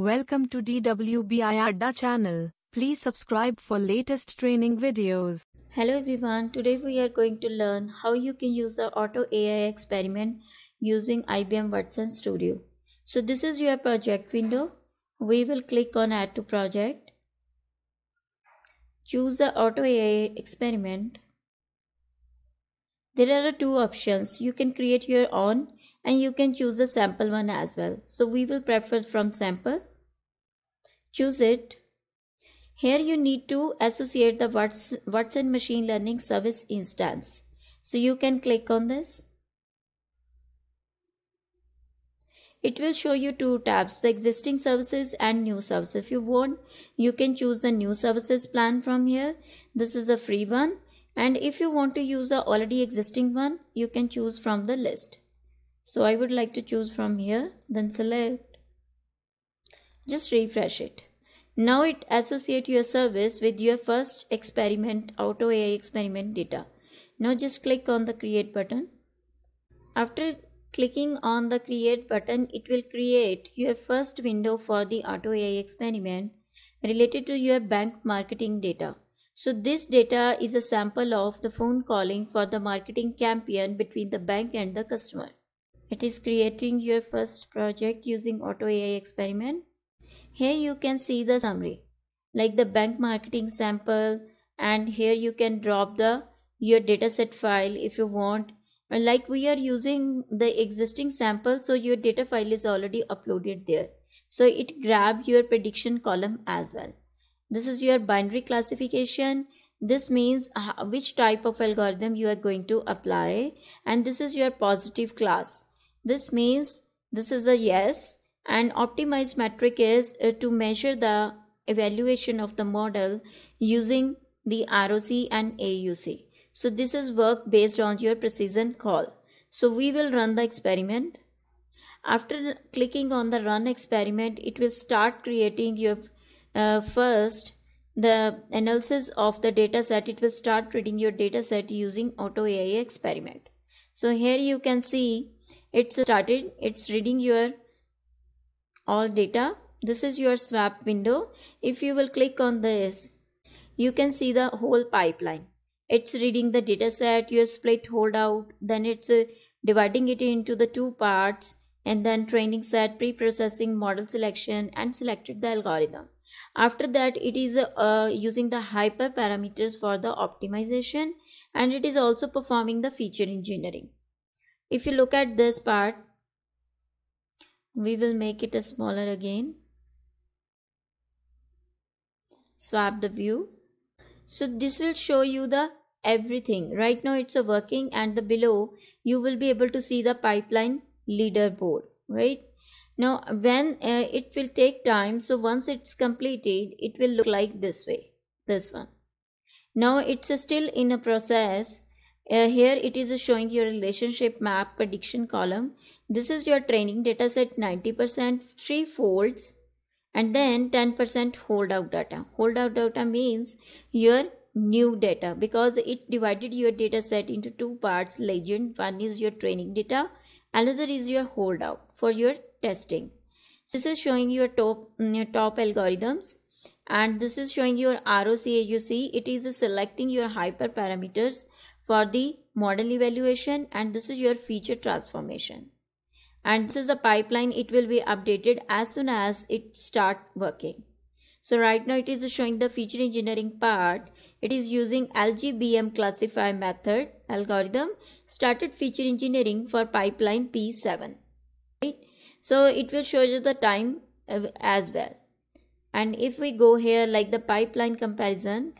Welcome to DWBI channel. Please subscribe for latest training videos. Hello everyone, today we are going to learn how you can use the Auto AI experiment using IBM Watson Studio. So this is your project window. We will click on add to project. Choose the Auto AI experiment. There are two options. You can create your own and you can choose the sample one as well. So we will prefer from sample. Choose it. Here you need to associate the Watson Machine Learning Service instance. So you can click on this. It will show you two tabs, the existing services and new services. If you want, you can choose the new services plan from here. This is a free one. And if you want to use the already existing one, you can choose from the list. So I would like to choose from here, then select. Just refresh it. Now it associate your service with your first experiment, Auto AI experiment data. Now just click on the create button. After clicking on the create button, it will create your first window for the Auto AI experiment related to your bank marketing data. So this data is a sample of the phone calling for the marketing campaign between the bank and the customer. It is creating your first project using Auto AI experiment. Here you can see the summary. Like the bank marketing sample and here you can drop the your dataset file if you want. Like we are using the existing sample so your data file is already uploaded there. So it grab your prediction column as well. This is your binary classification. This means uh, which type of algorithm you are going to apply. And this is your positive class. This means this is a yes and optimized metric is uh, to measure the evaluation of the model using the ROC and AUC. So this is work based on your precision recall. So we will run the experiment. After clicking on the run experiment, it will start creating your uh, first the analysis of the data set. It will start reading your data set using Auto AI experiment. So here you can see it's started it's reading your all data. This is your swap window. If you will click on this you can see the whole pipeline. It's reading the data set your split holdout then it's uh, dividing it into the two parts and then training set pre-processing model selection and selected the algorithm. After that it is uh, using the hyper parameters for the optimization and it is also performing the feature engineering. If you look at this part we will make it a smaller again. Swap the view. So this will show you the everything. Right now it's a working and the below you will be able to see the pipeline leaderboard right? Now when uh, it will take time so once it's completed it will look like this way this one. Now it's still in a process uh, here it is showing your relationship map prediction column. This is your training data set 90% three folds and then 10% holdout data. Holdout data means your new data because it divided your data set into two parts legend one is your training data another is your holdout for your testing so this is showing your top your top algorithms and this is showing your ROC AUC it is selecting your hyper parameters for the model evaluation and this is your feature transformation. And this is a pipeline. It will be updated as soon as it start working. So right now it is showing the feature engineering part. It is using lgbm classify method algorithm started feature engineering for pipeline p7 right? So it will show you the time uh, as well. And if we go here like the pipeline comparison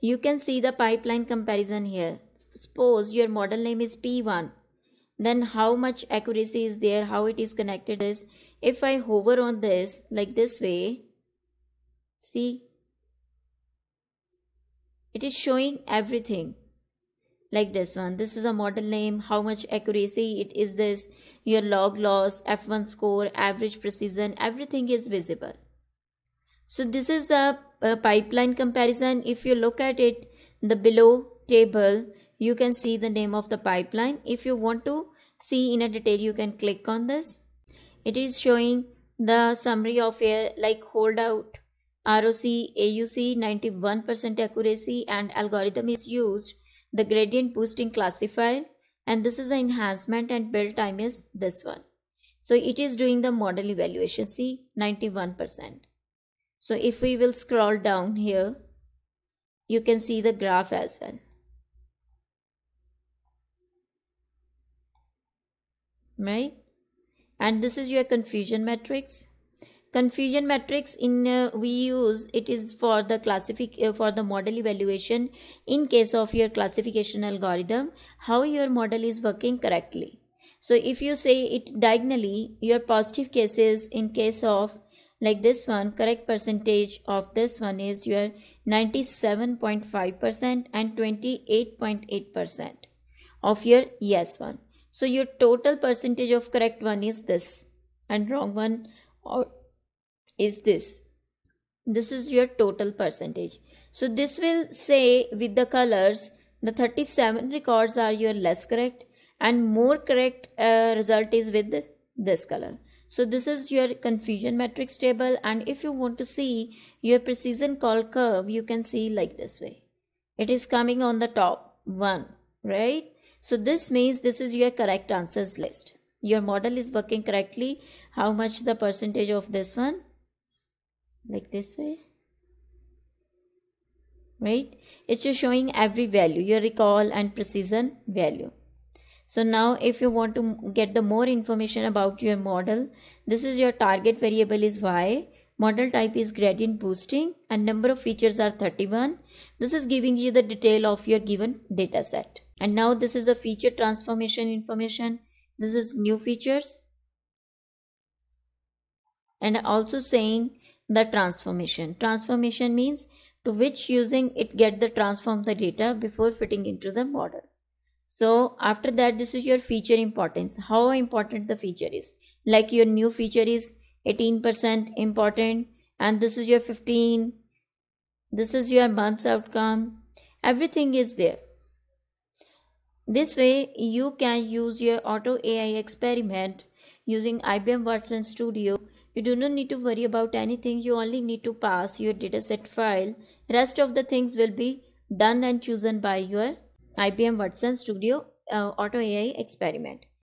you can see the pipeline comparison here suppose your model name is p1 then how much accuracy is there? How it is connected is? If i hover on this like this way see? It is showing everything. Like this one. This is a model name. How much accuracy it is this? Your log loss f1 score average precision everything is visible. So this is a, a pipeline comparison. If you look at it the below table you can see the name of the pipeline. If you want to see in a detail you can click on this. It is showing the summary of a like holdout. ROC AUC 91% accuracy and algorithm is used. The gradient boosting classifier and this is the enhancement and build time is this one. So it is doing the model evaluation. See 91% so if we will scroll down here you can see the graph as well right? And this is your confusion matrix. Confusion matrix in uh, we use it is for the classific uh, for the model evaluation in case of your classification algorithm how your model is working correctly. So if you say it diagonally your positive cases in case of like this one correct percentage of this one is your 97.5% and 28.8% of your yes one so your total percentage of correct one is this and wrong one or is this. This is your total percentage. So this will say with the colors the 37 records are your less correct and more correct uh, result is with this color. So this is your confusion matrix table and if you want to see your precision recall curve you can see like this way. It is coming on the top one right so this means this is your correct answers list. Your model is working correctly. How much the percentage of this one? Like this way. Right? It's just showing every value your recall and precision value. So now if you want to get the more information about your model this is your target variable is y. Model type is gradient boosting and number of features are 31 this is giving you the detail of your given data set and now this is a feature transformation information this is new features and also saying the transformation. Transformation means to which using it get the transform the data before fitting into the model. So after that this is your feature importance. How important the feature is. Like your new feature is 18% important and this is your 15. This is your month's outcome. Everything is there. This way you can use your auto AI experiment using IBM Watson Studio you do not need to worry about anything. You only need to pass your dataset file. Rest of the things will be done and chosen by your IBM Watson Studio uh, Auto AI experiment.